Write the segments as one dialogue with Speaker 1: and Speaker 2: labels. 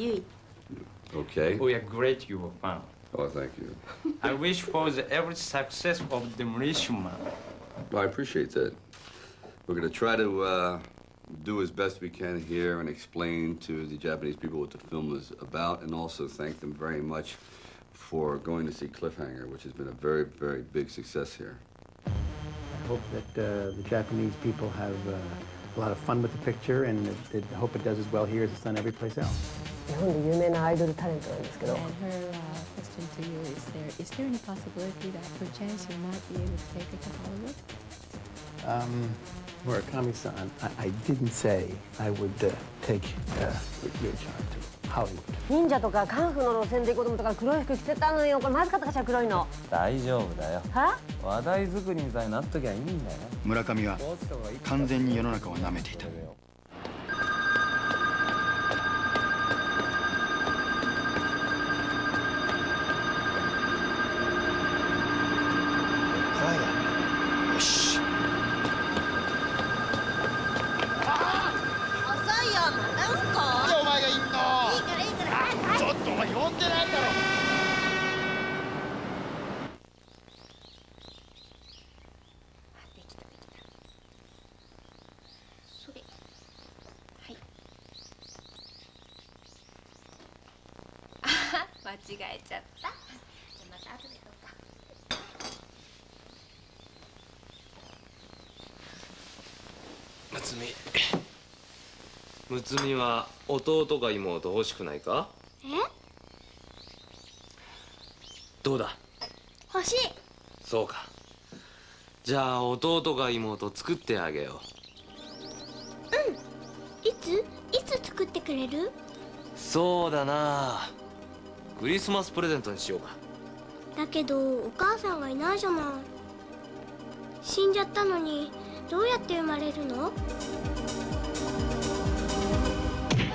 Speaker 1: Yui.
Speaker 2: Okay.
Speaker 3: We are great you were found.
Speaker 2: Oh, thank you.
Speaker 3: I wish for the every success of Demolition Man.
Speaker 2: Well, I appreciate that. We're going to try to uh, do as best we can here and explain to the Japanese people what the film is about and also thank them very much for going to see Cliffhanger, which has been a very, very big success here.
Speaker 4: I hope that uh, the Japanese people have uh, a lot of fun with the picture and it, I hope it does as well here as it's done every place else.
Speaker 5: 日本で有名なアイドルタレントなんですけど。忍者とかカンフーの路線で子供とか黒い服着てたのよ。これまずかったかしら黒いの。
Speaker 6: 大丈夫だよ。
Speaker 5: は？
Speaker 6: 話題作りにさえなっときゃいいんだよ。
Speaker 7: は完全に世の中を舐めていた。ょっとお前呼んでないだろ。
Speaker 8: できたできた。それ。はい。あは間違えちゃった。じゃあまた
Speaker 9: むつみ。むつみは弟か妹欲しくないか
Speaker 8: え
Speaker 9: どうだ？
Speaker 8: 欲しい。
Speaker 9: そうか。じゃあ弟か妹作ってあげよ
Speaker 8: いつ？いつ作ってくれる？
Speaker 9: うそうだな。クリスマスプレゼントにしようか。
Speaker 8: だけどお母さんがいないじゃない。死んじゃったのにどうやって生まれるの？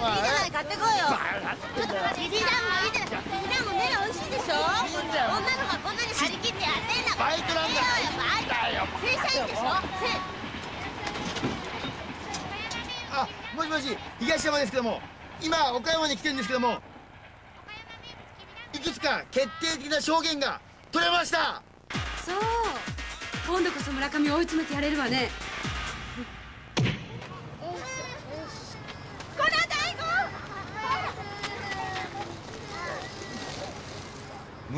Speaker 8: いいじゃない買ってこいよ。ちょっとジジイ団子いいじゃないジジイ団子ね美味しいでしょ女の子がこんなに張り切ってやってんだ
Speaker 7: バイトなんだ
Speaker 8: バイト正社員でしょ
Speaker 7: あもしもし東山ですけども今岡山に来てるんですけどもいくつか決定的な証言が取れました。
Speaker 10: そう。今度こそ村上を追い詰めてやれるわね。
Speaker 8: こ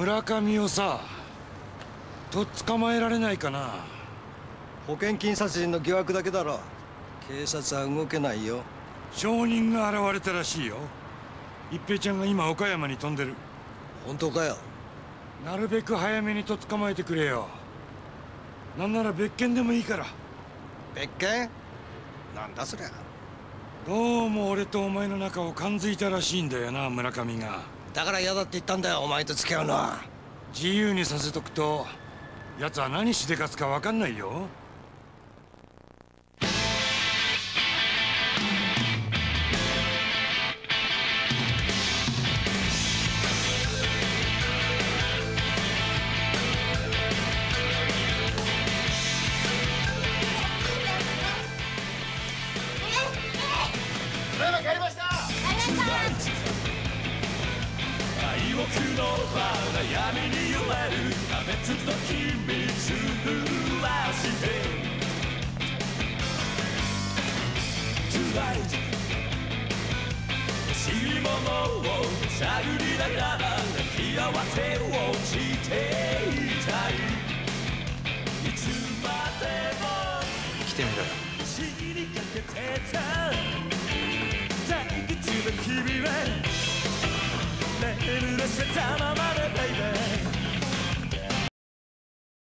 Speaker 8: の大
Speaker 11: 村上をさとっ捕まえられないかな
Speaker 12: 保険金殺人の疑惑だけだろ。警察は動けないよ。
Speaker 11: 証人が現れたらしいよ。一平ちゃんが今岡山に飛んでる。
Speaker 12: 本当かよ。
Speaker 11: なるべく早めにとっ捕まえてくれよ。なんなら別件でもいいから。
Speaker 12: 別件？なんだそりゃ。
Speaker 11: どうも俺とお前の仲を感づいたらしいんだよな村上が。
Speaker 12: だから嫌だって言ったんだよお前と付き合うのは。
Speaker 11: 自由にさせとくと奴は何しでかすか分かんないよ
Speaker 9: 来てみろよ
Speaker 13: 眠らせたまま。